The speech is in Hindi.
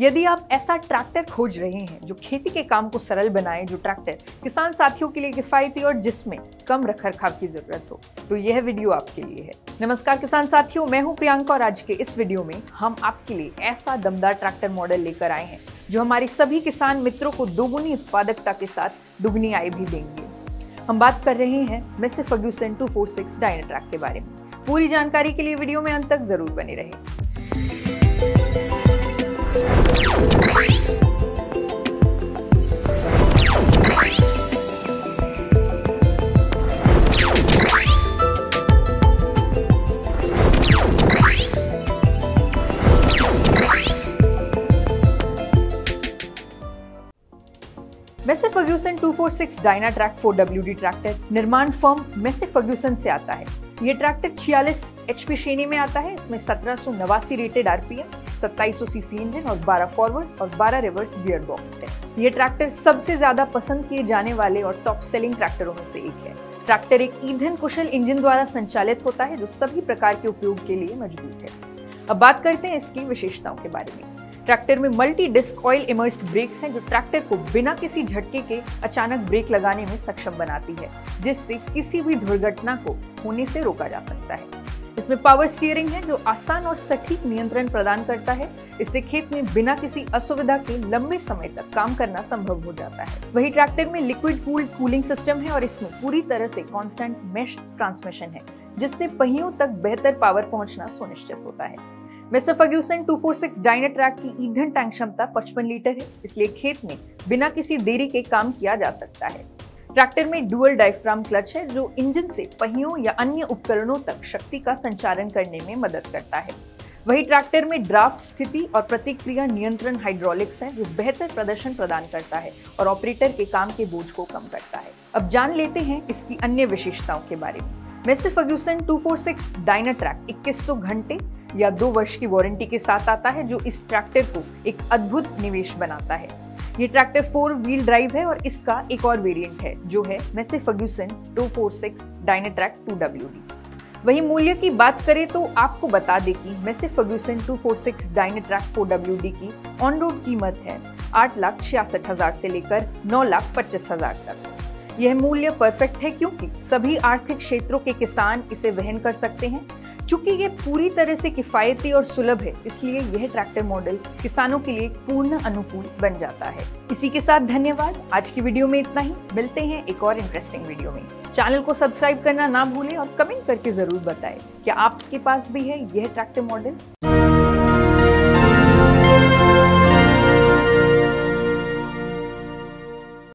यदि आप ऐसा ट्रैक्टर खोज रहे हैं, जो खेती के काम को सरल बनाए, जो ट्रैक्टर किसान साथियों के लिए किफायती और जिसमें कम रख रखाव की ज़रूरत हो तो यह वीडियो आपके लिए है। नमस्कार किसान साथियों, मैं हूँ प्रियंका और आज के इस वीडियो में हम आपके लिए ऐसा दमदार ट्रैक्टर मॉडल लेकर आए हैं, जो हमारे सभी किसान मित्रों को दोगुनी उत्पादकता के साथ दुगनी आय भी देंगे। हम बात कर रहे हैं Massey Ferguson two four six Dynatrack के बारे में। पूरी जानकारी के लिए वीडियो में अंत तक ज़रूर बने रहे। Massey Ferguson 246 Dynatrack 4WD tractor निर्माण फर्म मेसे फर्ग्यूसन से आता है। ये ट्रैक्टर 46 एचपी श्रेणी में आता है। इसमें सत्रह सौ नवासी रेटेड आरपीएम सत्ताईस सीसी इंजन और 12 फॉरवर्ड और 12 रिवर्स गियर बॉक्स है। ये ट्रैक्टर सबसे ज़्यादा पसंद किए जाने वाले और टॉप सेलिंग ट्रैक्टरों में से एक है। ट्रैक्टर एक ईंधन कुशल इंजन द्वारा संचालित होता है, जो सभी प्रकार के उपयोग के लिए मज़बूत है। अब बात करते हैं इसकी विशेषताओं के बारे में। ट्रैक्टर में multi disc oil immersed brakes हैं, जो ट्रैक्टर को बिना किसी झटके के अचानक ब्रेक लगाने में सक्षम बनाती है, जिससे किसी भी दुर्घटना को होने से रोका जा सकता है। इसमें पावर स्टीयरिंग है, जो आसान और सटीक नियंत्रण प्रदान करता है। इससे खेत में बिना किसी असुविधा के लंबे समय तक काम करना संभव हो जाता है। वही ट्रैक्टर में लिक्विड कूल्ड कूलिंग सिस्टम है और इसमें पूरी तरह से कांस्टेंट मेश ट्रांसमिशन है, जिससे पहियों तक बेहतर पावर पहुँचना सुनिश्चित होता है। मिस्टर फर्ग्यूसन 246 डायनेट ट्रैक की ईंधन टैंक क्षमता 55 लीटर है, इसलिए खेत में बिना किसी देरी के काम किया जा सकता है। ट्रैक्टर में डुअल डायफ्राम क्लच है, जो इंजन से पहियों या अन्य उपकरणों तक शक्ति का संचालन करने में मदद करता है। वही ट्रैक्टर में ड्राफ्ट स्थिति और प्रतिक्रिया नियंत्रण हाइड्रोलिक्स है, जो बेहतर प्रदर्शन प्रदान करता है और ऑपरेटर के काम के बोझ को कम करता है। अब जान लेते हैं इसकी अन्य विशेषताओं के बारे में। मेस्टर फर्ग्यूसन 246 डायना ट्रैक 2100 घंटे या दो वर्ष की वारंटी के साथ आता है, जो इस ट्रैक्टर को एक अद्भुत निवेश बनाता है। ये ट्रैक्टर फोर व्हील ड्राइव है और इसका एक और वेरिएंट है, जो है मेसे फर्ग्यूसन 246 डायनेट्रैक 2WD वही मूल्य की बात करें तो आपको बता दें कि मेसे फर्ग्यूसन 246 डायनेट्रैक 4WD की ऑन रोड कीमत है आठ लाख छियासठ हज़ार से लेकर नौ लाख पच्चीस हज़ार तक। यह मूल्य परफेक्ट है क्योंकि सभी आर्थिक क्षेत्रों के किसान इसे वहन कर सकते हैं। चूँकि ये पूरी तरह से किफायती और सुलभ है, इसलिए यह ट्रैक्टर मॉडल किसानों के लिए पूर्ण अनुकूल बन जाता है। इसी के साथ धन्यवाद। आज की वीडियो में इतना ही। मिलते हैं एक और इंटरेस्टिंग वीडियो में। चैनल को सब्सक्राइब करना ना भूलें और कमेंट करके ज़रूर बताएँ, क्या आपके पास भी है यह ट्रैक्टर मॉडल